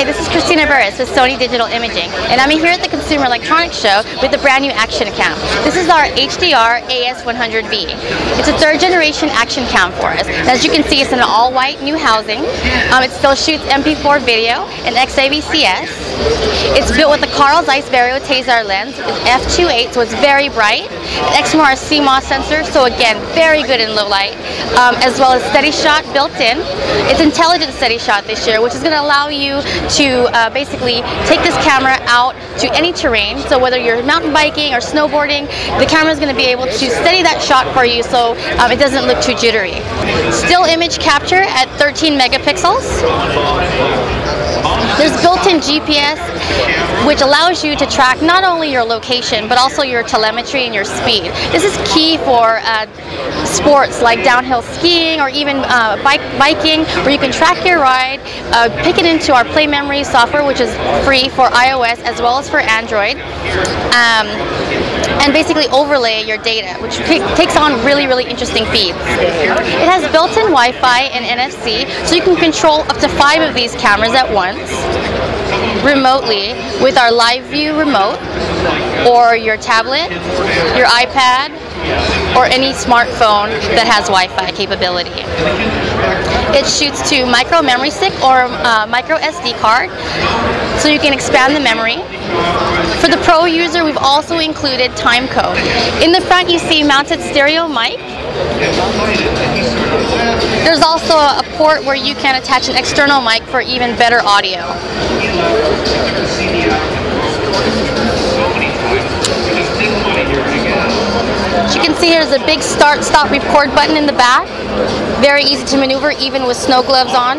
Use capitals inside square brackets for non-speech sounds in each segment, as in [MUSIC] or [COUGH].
Hi, this is Christina Burris with Sony Digital Imaging, and I'm here at the Consumer Electronics Show with the brand new action cam. This is our HDR AS100V. It's a third generation action cam for us. As you can see, it's an all white new housing. Um, it still shoots MP4 video and XAVCS. It's built with the Carl Zeiss Vario Tessar lens, f2.8, so it's very bright. Exmor CMOS sensor, so again, very good in low light, um, as well as steady shot built in. It's intelligent steady shot this year, which is going to allow you to uh, basically take this camera out to any terrain. So whether you're mountain biking or snowboarding, the camera is going to be able to steady that shot for you so um, it doesn't look too jittery. Still image capture at 13 megapixels. There's built-in GPS which allows you to track not only your location but also your telemetry and your speed. This is key for uh, sports like downhill skiing or even uh, bike biking where you can track your ride, uh, pick it into our Play Memory software which is free for iOS as well as for Android. Um, and basically overlay your data, which takes on really, really interesting feeds. It has built-in Wi-Fi and NFC, so you can control up to five of these cameras at once remotely with our live view remote or your tablet, your iPad, or any smartphone that has Wi-Fi capability. It shoots to micro memory stick or uh, micro SD card, so you can expand the memory. For the pro user, we've also included time code. In the front, you see mounted stereo mic. There's also a port where you can attach an external mic for even better audio. As you can see there's a big start stop record button in the back. Very easy to maneuver even with snow gloves on.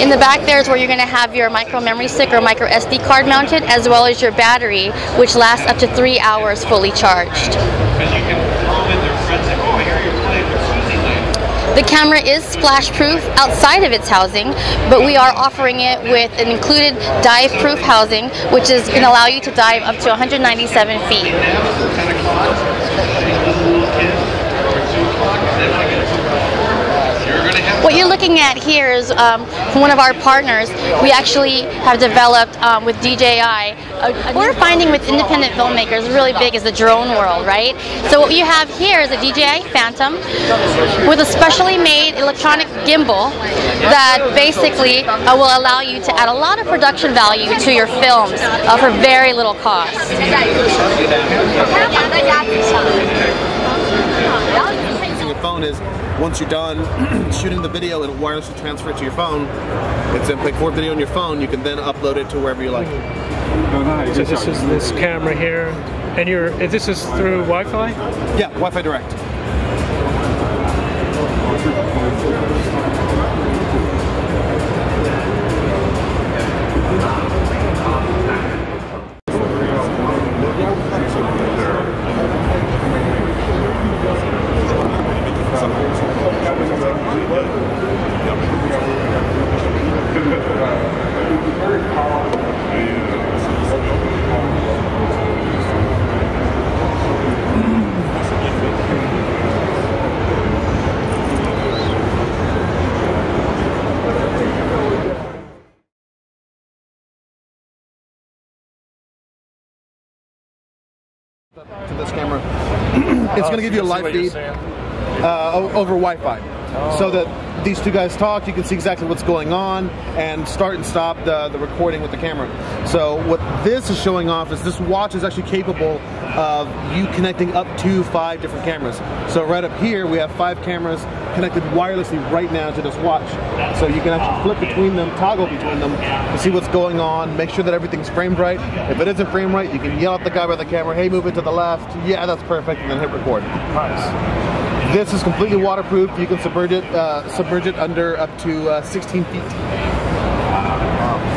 In the back there is where you're going to have your micro memory stick or micro SD card mounted as well as your battery which lasts up to three hours fully charged. The camera is splash proof outside of its housing, but we are offering it with an included dive proof housing, which is going to allow you to dive up to 197 feet. What you're looking at here is um, one of our partners. We actually have developed um, with DJI. A, we're finding with independent filmmakers really big is the drone world, right? So what you have here is a DJI Phantom with a specially made electronic gimbal that basically uh, will allow you to add a lot of production value to your films uh, for very little cost. Your phone is once you're done [CLEARS THROAT] shooting the video, it'll wirelessly transfer it to your phone. It's MP4 video on your phone. You can then upload it to wherever you like. Oh, nice. So this is this camera here, and you're this is through Wi-Fi. Yeah, Wi-Fi direct. To this camera. [CLEARS THROAT] it's going to give you a live feed uh, over Wi-Fi, so that these two guys talk. You can see exactly what's going on and start and stop the, the recording with the camera. So what this is showing off is this watch is actually capable of you connecting up to five different cameras. So right up here we have five cameras connected wirelessly right now to this watch. So you can actually flip between them, toggle between them to see what's going on, make sure that everything's framed right. If it isn't framed right, you can yell at the guy by the camera, hey, move it to the left. Yeah, that's perfect, and then hit record. Nice. This is completely waterproof. You can submerge it, uh, submerge it under up to uh, 16 feet.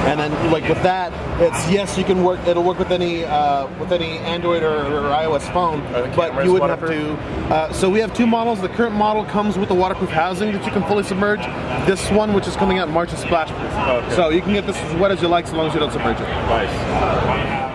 And then, like with that, it's yes, you can work. It'll work with any uh, with any Android or, or iOS phone, but you wouldn't have to. Uh, so we have two models. The current model comes with the waterproof housing that you can fully submerge. This one, which is coming out in March, is splashproof. Okay. So you can get this as wet as you like, so long as you don't submerge it. Nice.